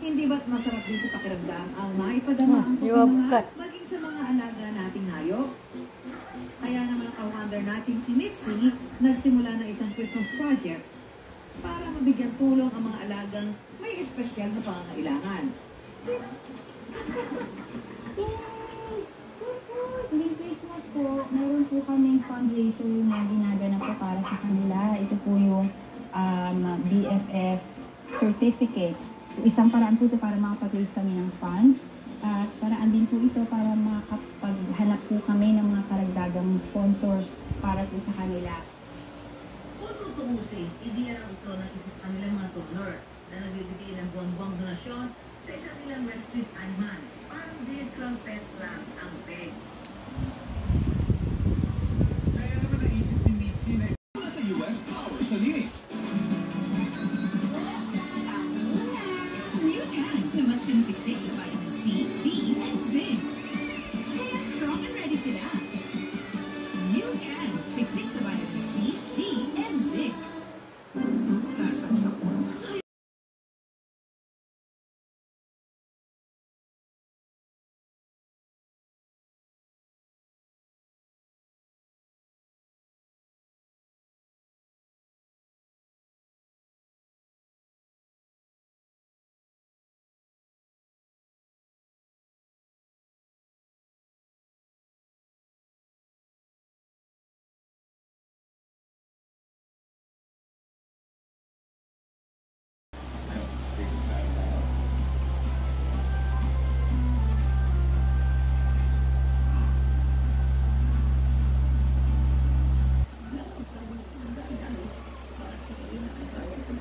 Hindi ba't masarap din sa pakiramdam ang maipadama ang have pagmamahal maging sa mga alaga nating hayop? Kaya naman ang nating si Mitzi nagsimula ng isang Christmas project para mabigyan tulong ang mga alagang may espesyal na pangangailangan. Tuwing Christmas po, meron po kaming fundraiser na ginaganap po para sa kanila. Ito po yung um, BFF certificates. Isang paraan po ito para makapag-raise kami ng funds. At paraan din po ito para makapaghanap po kami ng mga karagdagang sponsors para po sa kanila. Kung tutuusin, idiyarang ito ng isa sa kanilang mga donor na nagbibigay ng buwang-buwang donasyon sa isang nilang rescued animal. Parang virtual pet lang ang peg. Kaya naman naisip ni Mitzi na sa US Power sa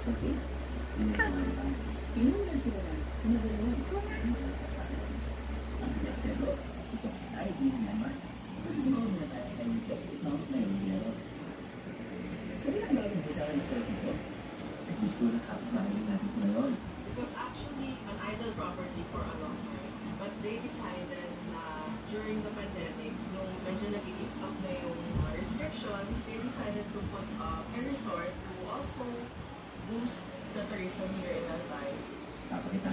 녀석이 It was actually an idle property for a long time but they decided during the pandemic nung medyo nag-ease up restrictions they decided to put up a resort to also boost the tourism here in Albay. Napakitaan